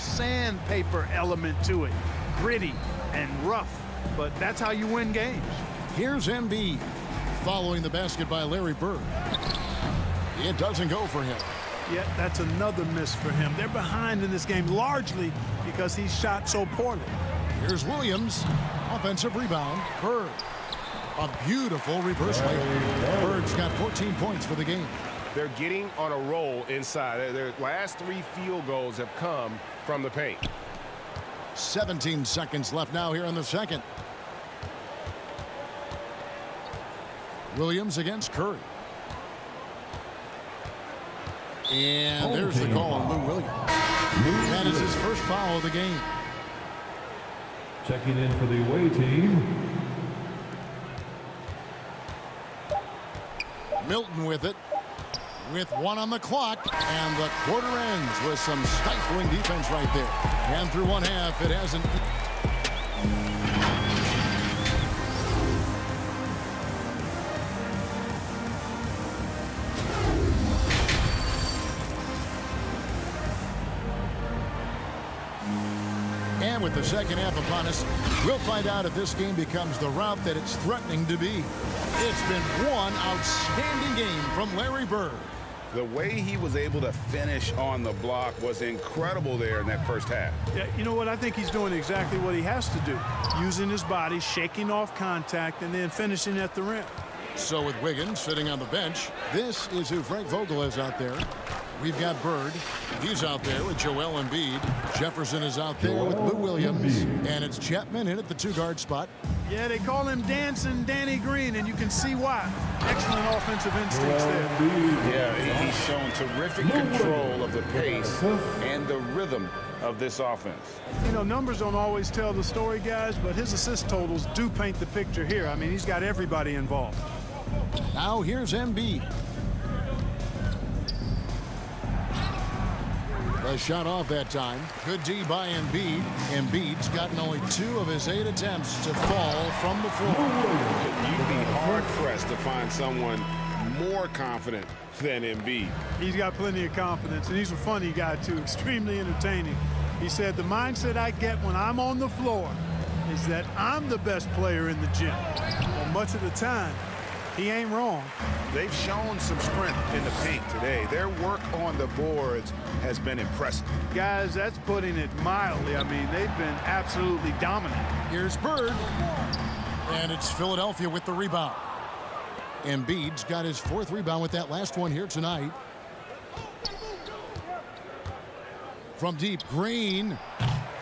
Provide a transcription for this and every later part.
sandpaper element to it. Gritty and rough, but that's how you win games. Here's Embiid following the basket by Larry Bird. It doesn't go for him. Yet that's another miss for him. They're behind in this game largely because he shot so poorly. Here's Williams. Offensive rebound. Bird. A beautiful reverse layup. Bird's got 14 points for the game. They're getting on a roll inside. Their last three field goals have come from the paint. 17 seconds left now here in the second. Williams against Curry. And oh, there's the call on Lou Williams. That is his first foul of the game. Checking in for the away team, Milton with it. With one on the clock. And the quarter ends with some stifling defense right there. And through one half, it hasn't... And with the second half upon us, we'll find out if this game becomes the route that it's threatening to be. It's been one outstanding game from Larry Bird. The way he was able to finish on the block was incredible there in that first half. Yeah, you know what? I think he's doing exactly what he has to do. Using his body, shaking off contact, and then finishing at the rim. So with Wiggins sitting on the bench, this is who Frank Vogel is out there. We've got Bird. He's out there with Joel Embiid. Jefferson is out there with Lou Williams. And it's Chapman in at the two-guard spot. Yeah, they call him Dancing Danny Green, and you can see why. Excellent offensive instincts there. Yeah, he's shown terrific control of the pace and the rhythm of this offense. You know, numbers don't always tell the story, guys, but his assist totals do paint the picture here. I mean, he's got everybody involved. Now here's Embiid. A shot off that time. Good D by Embiid. Embiid's gotten only two of his eight attempts to fall from the floor. You'd be hard-pressed to find someone more confident than Embiid. He's got plenty of confidence, and he's a funny guy, too, extremely entertaining. He said, the mindset I get when I'm on the floor is that I'm the best player in the gym. Well, much of the time, he ain't wrong. They've shown some strength in the paint today. Their work on the boards has been impressive. Guys, that's putting it mildly. I mean, they've been absolutely dominant. Here's Bird. And it's Philadelphia with the rebound. Embiid's got his fourth rebound with that last one here tonight. From deep, Green.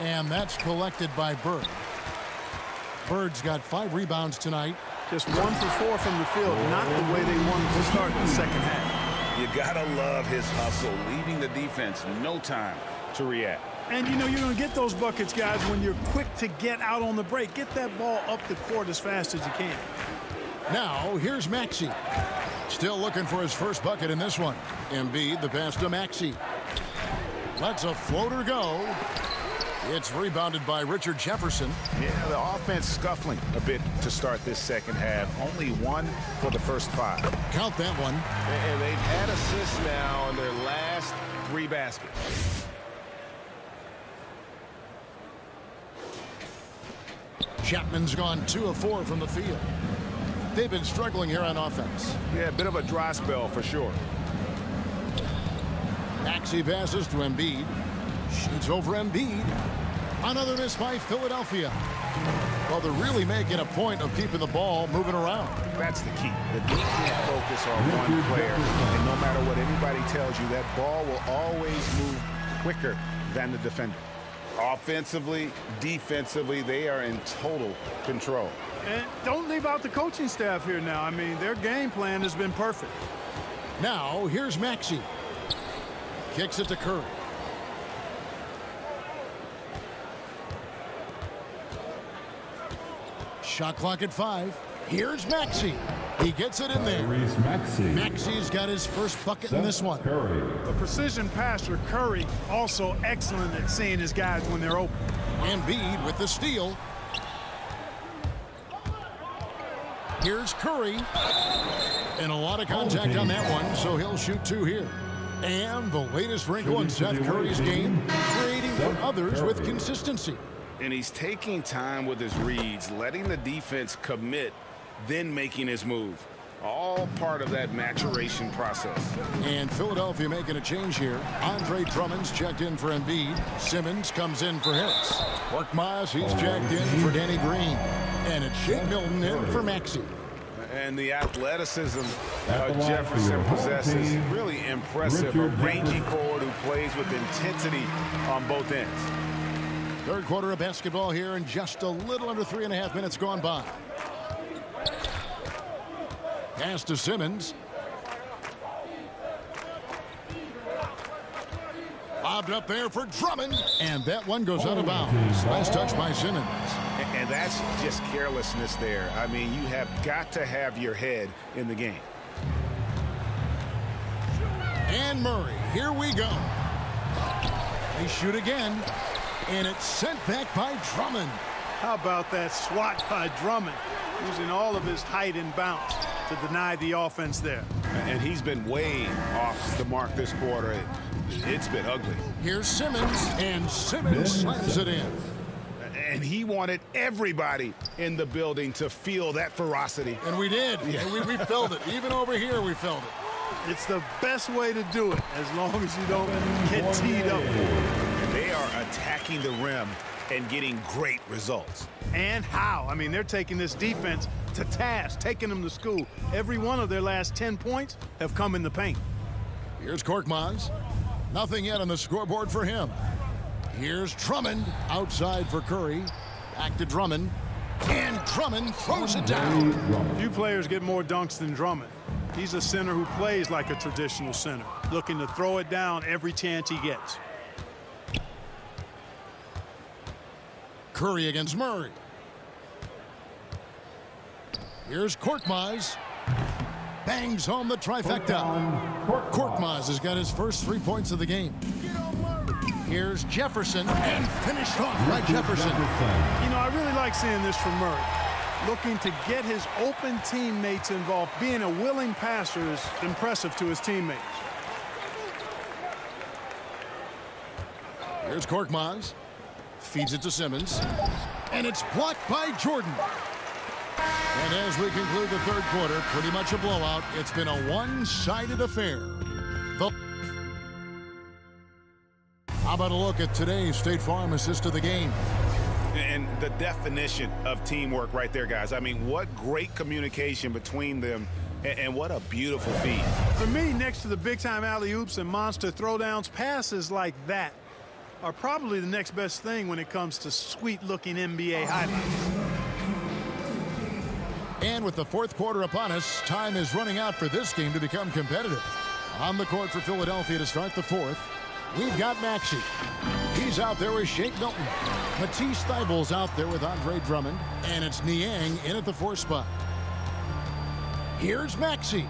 And that's collected by Bird. Bird's got five rebounds tonight. Just one for four from the field, not the way they wanted to start the second half. You gotta love his hustle, leaving the defense no time to react. And you know you're going to get those buckets, guys, when you're quick to get out on the break. Get that ball up the court as fast as you can. Now, here's Maxey. Still looking for his first bucket in this one. Embiid, the pass to Maxey. Lets a floater go. It's rebounded by Richard Jefferson. Yeah, the offense scuffling a bit to start this second half. Only one for the first five. Count that one. And they've had assists now on their last three baskets. Chapman's gone two of four from the field. They've been struggling here on offense. Yeah, a bit of a dry spell for sure. Maxey passes to Embiid. Shoots over Embiid. Another miss by Philadelphia. Well, they're really making a point of keeping the ball moving around. That's the key. That they can't focus on one player. And no matter what anybody tells you, that ball will always move quicker than the defender. Offensively, defensively, they are in total control. And don't leave out the coaching staff here now. I mean, their game plan has been perfect. Now, here's Maxey. Kicks it to Curry. Shot clock at five. Here's Maxey. He gets it in there. Tyrese Maxey. Maxey's got his first bucket in this one. Curry. A precision passer, Curry, also excellent at seeing his guys when they're open. Embiid with the steal. Here's Curry. And a lot of contact on that one, so he'll shoot two here. And the latest wrinkle in Seth Curry's game, creating the others with consistency. And he's taking time with his reads, letting the defense commit, then making his move. All part of that maturation process. And Philadelphia making a change here. Andre Drummond's checked in for Embiid. Simmons comes in for Harris. Korkmaz, he's checked in for Danny Green. And it's Shake Milton in for Maxey. And the athleticism uh, Jefferson possesses, really impressive. A rangy forward who plays with intensity on both ends. Third quarter of basketball here and just a little under three and a half minutes gone by. Pass to Simmons. Bobbed up there for Drummond. And that one goes out of bounds. Last touch by Simmons. And that's just carelessness there. I mean, you have got to have your head in the game. And Murray, here we go. They shoot again. And it's sent back by Drummond. How about that swat by Drummond, using all of his height and bounce to deny the offense there. And he's been way off the mark this quarter. It's been ugly. Here's Simmons, and Simmons slams it in. And he wanted everybody in the building to feel that ferocity. And we did. Yeah. we, we felt it. Even over here, we felt it. It's the best way to do it, as long as you don't get teed up attacking the rim and getting great results. And how? I mean, they're taking this defense to task, taking them to school. Every one of their last 10 points have come in the paint. Here's Korkmaz. Nothing yet on the scoreboard for him. Here's Drummond outside for Curry. Back to Drummond. And Drummond throws it down. Few players get more dunks than Drummond. He's a center who plays like a traditional center, looking to throw it down every chance he gets. Curry against Murray. Here's Korkmaz. Bangs home the trifecta. Korkmaz has got his first three points of the game. Here's Jefferson and finished off by Jefferson. You know, I really like seeing this from Murray. Looking to get his open teammates involved. Being a willing passer is impressive to his teammates. Here's Korkmaz. Feeds it to Simmons. And it's blocked by Jordan. And as we conclude the third quarter, pretty much a blowout. It's been a one-sided affair. The How about a look at today's State Farm assist of the game? And the definition of teamwork right there, guys. I mean, what great communication between them and what a beautiful feed. For me, next to the big-time alley-oops and monster throwdowns, passes like that are probably the next best thing when it comes to sweet-looking NBA highlights. And with the fourth quarter upon us, time is running out for this game to become competitive. On the court for Philadelphia to start the fourth, we've got Maxey. He's out there with Shake Milton. Matisse Thybulle's out there with Andre Drummond. And it's Niang in at the four spot. Here's Maxey.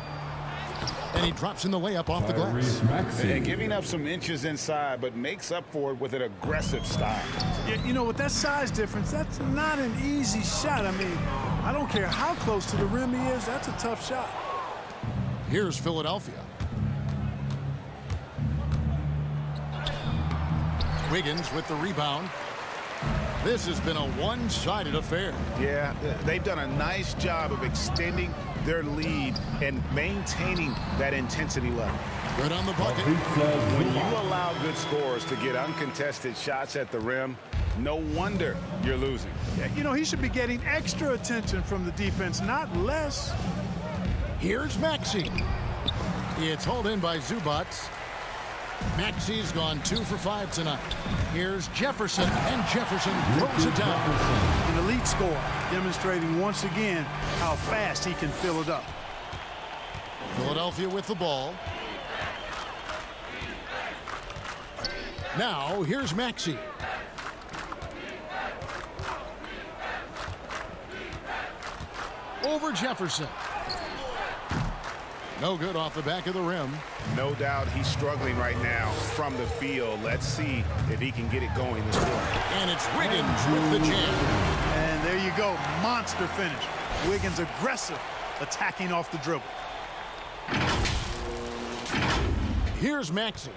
And he drops in the layup off the glass. And giving up some inches inside, but makes up for it with an aggressive style. Yeah, you know, with that size difference, that's not an easy shot. I mean, I don't care how close to the rim he is, that's a tough shot. Here's Philadelphia. Wiggins with the rebound. This has been a one-sided affair. Yeah, they've done a nice job of extending their lead and maintaining that intensity level. Good on the bucket. When you allow good scores to get uncontested shots at the rim, no wonder you're losing. Yeah, you know, he should be getting extra attention from the defense, not less. Here's Maxey. It's hauled in by Zubac. Maxey's gone two for five tonight. Here's Jefferson, and Jefferson throws it down. An elite score, demonstrating once again how fast he can fill it up. Philadelphia with the ball. Now, here's Maxey. Over Jefferson. No good off the back of the rim. No doubt he's struggling right now from the field. Let's see if he can get it going this quarter. And it's Wiggins with the jam. And there you go. Monster finish. Wiggins aggressive, attacking off the dribble. Here's Maxey.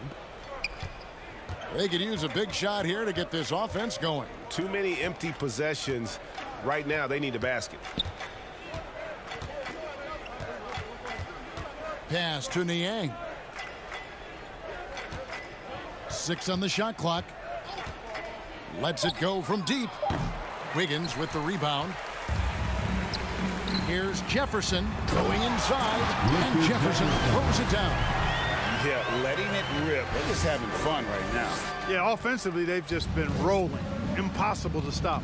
They could use a big shot here to get this offense going. Too many empty possessions. Right now, they need a basket. Pass to Niang. Six on the shot clock. Lets it go from deep. Wiggins with the rebound. Here's Jefferson going inside, and Jefferson throws it down. Yeah, letting it rip. They're just having fun right now. Yeah, offensively, they've just been rolling. Impossible to stop.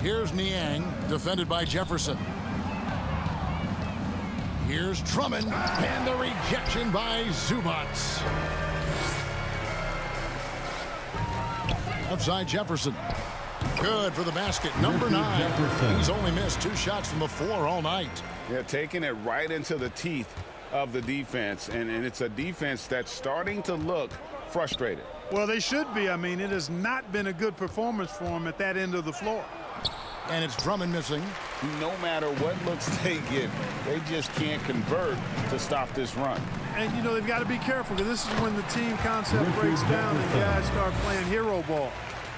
Here's Niang, defended by Jefferson. Here's Drummond, and the rejection by Zubac. Outside Jefferson. Good for the basket. Number nine. Jefferson. He's only missed two shots from the floor all night. They're taking it right into the teeth of the defense, and, and it's a defense that's starting to look frustrated. Well, they should be. I mean, it has not been a good performance for them at that end of the floor. And it's Drummond missing. No matter what looks they get, they just can't convert to stop this run. And, you know, they've got to be careful because this is when the team concept breaks down and Jefferson. guys start playing hero ball.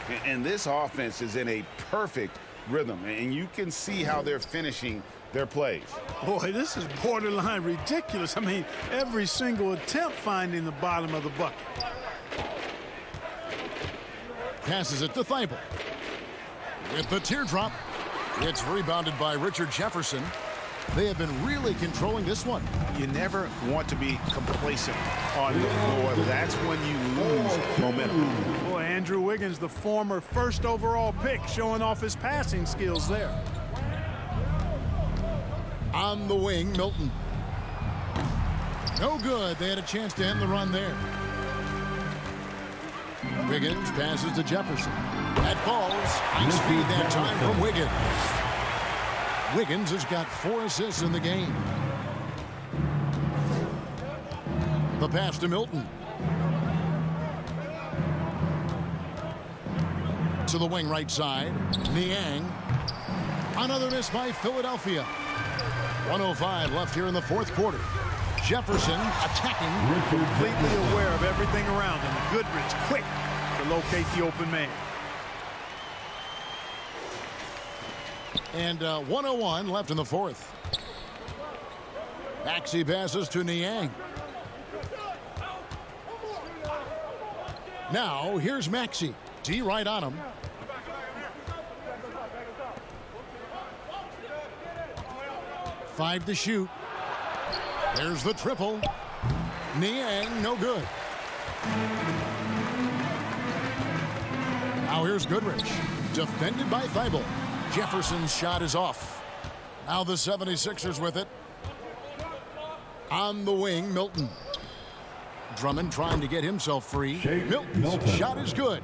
And- And this offense is in a perfect rhythm, and you can see how they're finishing their plays. Boy, this is borderline ridiculous. I mean, every single attempt finding the bottom of the bucket. Passes it to Thybulle. With the teardrop, it's rebounded by Richard Jefferson. They have been really controlling this one. You never want to be complacent on the floor. That's when you lose momentum. Boy, Andrew Wiggins, the former first overall pick, showing off his passing skills there. On the wing, Milton. No good. They had a chance to end the run there. Wiggins passes to Jefferson. That falls. Nice feed that time from Wiggins. Wiggins has got four assists in the game. The pass to Milton. To the wing right side. Niang. Another miss by Philadelphia. 105 left here in the fourth quarter. Jefferson attacking. Completely aware of everything around him. Goodrich quick to locate the open man. And uh, 101 left in the fourth. Maxey passes to Niang. Now, here's Maxey. D right on him. Five to shoot. There's the triple. Niang, no good. Now here's Goodrich. Defended by Thybulle. Jefferson's shot is off. Now the 76ers with it. On the wing, Milton. Drummond trying to get himself free. Milton's Milton. shot is good.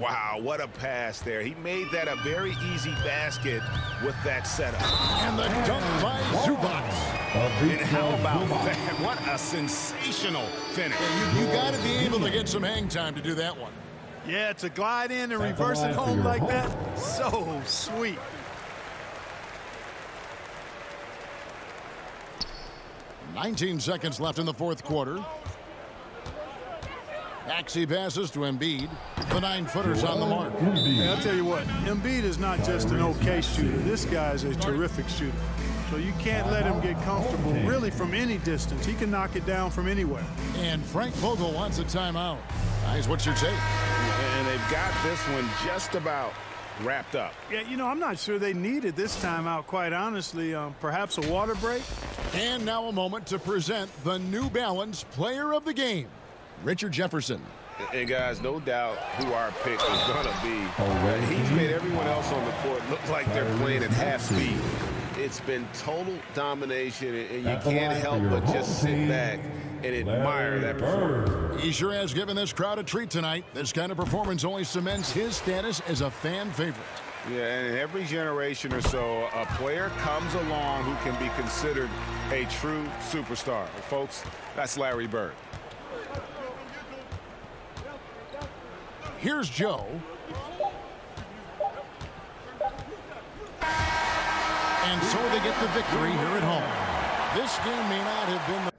Wow, what a pass there. He made that a very easy basket with that setup. And the dunk by Zubac. And how about that? What a sensational finish. You, you got to be able to get some hang time to do that one. Yeah, to glide in and That's reverse it home like home. that, so sweet. Nineteen seconds left in the fourth quarter. Maxey passes to Embiid. The nine-footers on the mark. Hey, I'll tell you what, Embiid is not just an okay shooter. This guy is a terrific shooter. So you can't let him get comfortable really from any distance. He can knock it down from anywhere. And Frank Vogel wants a timeout. Guys, what's your take? And they've got this one just about wrapped up. Yeah, you know, I'm not sure they needed this timeout, quite honestly. Um, perhaps a water break? And now a moment to present the New Balance Player of the Game, Richard Jefferson. And guys, no doubt who our pick is going to be. Already. He's made everyone else on the court look like they're playing at half speed. It's been total domination, and you can't help but just sit back and admire that performance. Bird. He sure has given this crowd a treat tonight. This kind of performance only cements his status as a fan favorite. Yeah, and in every generation or so, a player comes along who can be considered a true superstar. Folks, that's Larry Bird. Here's Joe. And so they get the victory here at home. This game may not have been the